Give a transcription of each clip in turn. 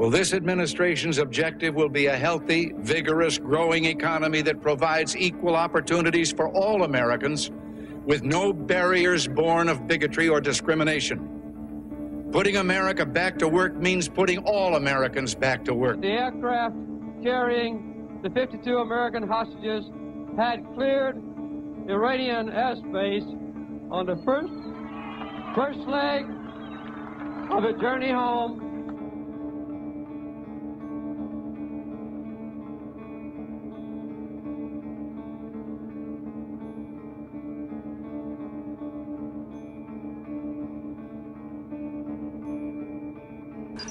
Well, this administration's objective will be a healthy, vigorous, growing economy that provides equal opportunities for all Americans with no barriers born of bigotry or discrimination. Putting America back to work means putting all Americans back to work. The aircraft carrying the 52 American hostages had cleared Iranian airspace on the first, first leg of a journey home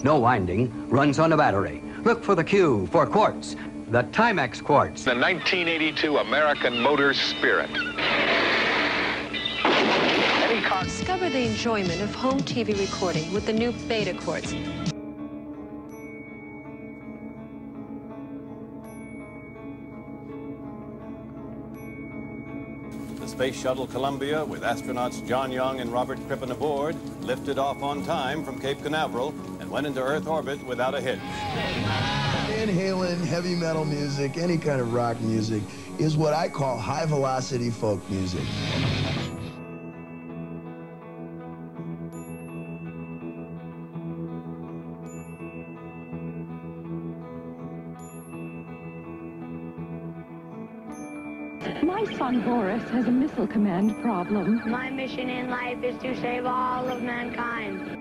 No winding, runs on a battery. Look for the Q for quartz, the Timex quartz. The 1982 American Motor Spirit. Discover the enjoyment of home TV recording with the new Beta Quartz. Space Shuttle Columbia, with astronauts John Young and Robert Crippen aboard, lifted off on time from Cape Canaveral and went into Earth orbit without a hitch. Van Halen, heavy metal music, any kind of rock music, is what I call high-velocity folk music. My son Boris has a missile command problem. My mission in life is to save all of mankind.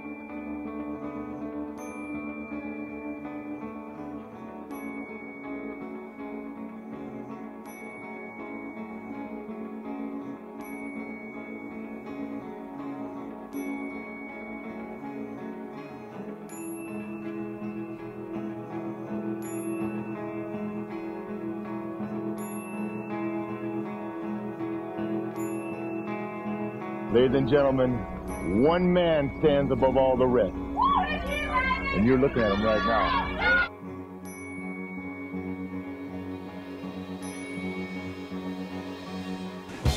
Ladies and gentlemen, one man stands above all the rest. And you're looking at him right now.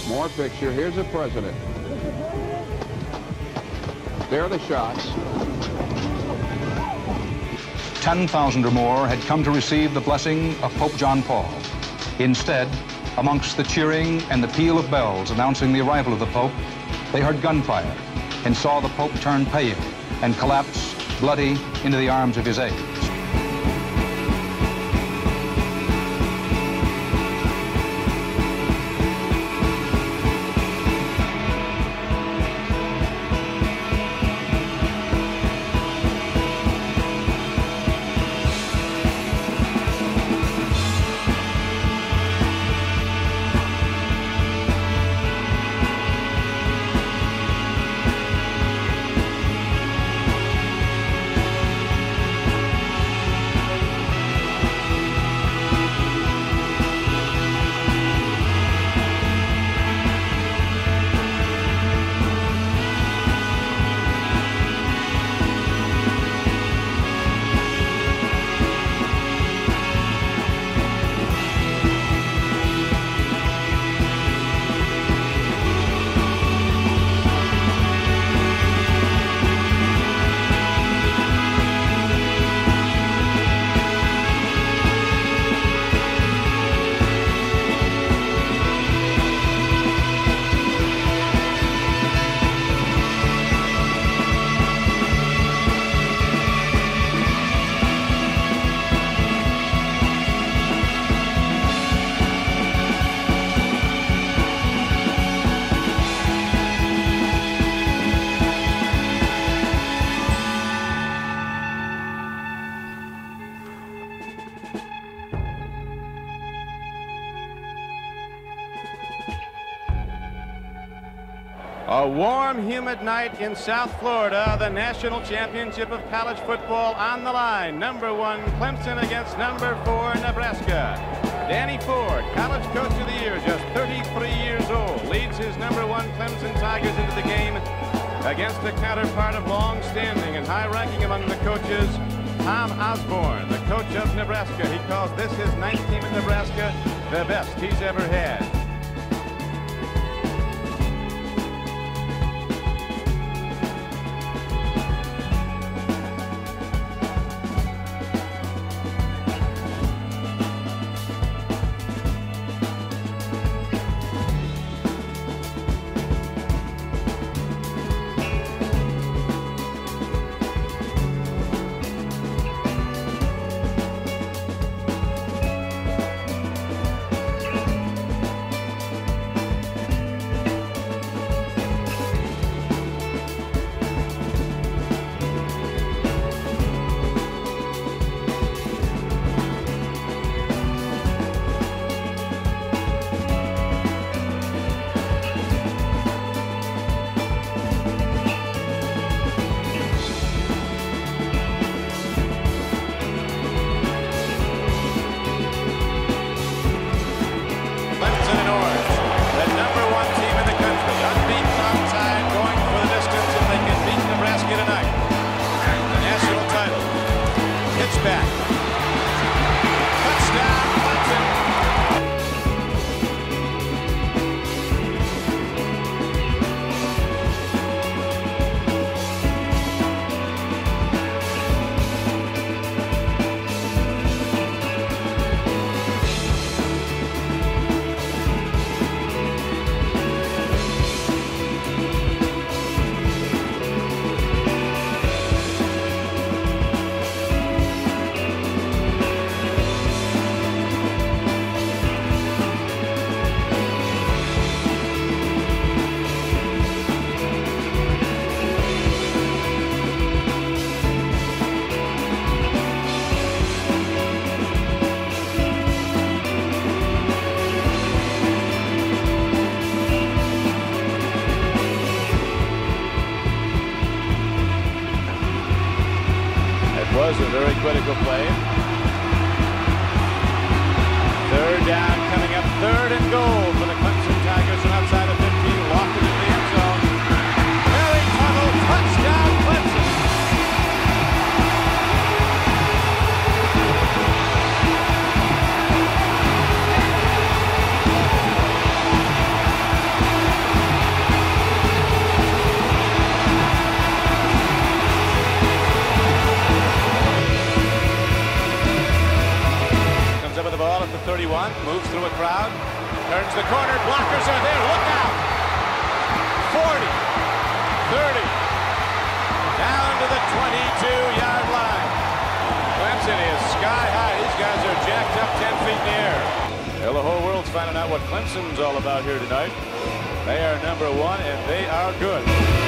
More picture. Here's the president. There are the shots. 10,000 or more had come to receive the blessing of Pope John Paul. Instead, amongst the cheering and the peal of bells announcing the arrival of the Pope, they heard gunfire and saw the Pope turn pale and collapse, bloody, into the arms of his aides. A warm, humid night in South Florida, the national championship of college football on the line. Number one, Clemson against number four, Nebraska. Danny Ford, college coach of the year, just 33 years old, leads his number one Clemson Tigers into the game against the counterpart of long standing and high ranking among the coaches, Tom Osborne, the coach of Nebraska. He calls this his ninth team in Nebraska, the best he's ever had. Critical play. Third down coming up, third and goal moves through a crowd, turns the corner, blockers are there, look out! 40, 30, down to the 22-yard line. Clemson is sky high. These guys are jacked up 10 feet in the air. Well, the whole world's finding out what Clemson's all about here tonight. They are number one, and they are good.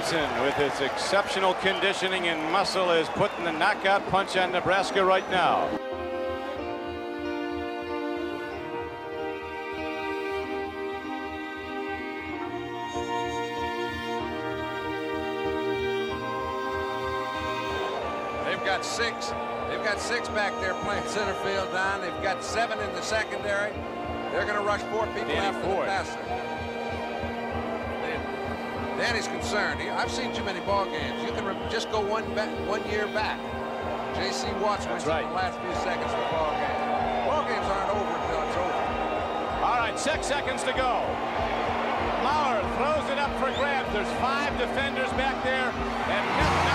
With its exceptional conditioning and muscle, is putting the knockout punch on Nebraska right now. They've got six. They've got six back there playing center field, Don. They've got seven in the secondary. They're going to rush four people Danny after Ford. the passer. Dan- Danny's concerned. I've seen too many ball games. You can just go one back, one year back. J.C. Watts wins right. in the last few seconds of the ball game. Ball games aren't over until it's over. All right, six seconds to go. Lauer throws it up for grabs. There's five defenders back there, and Milton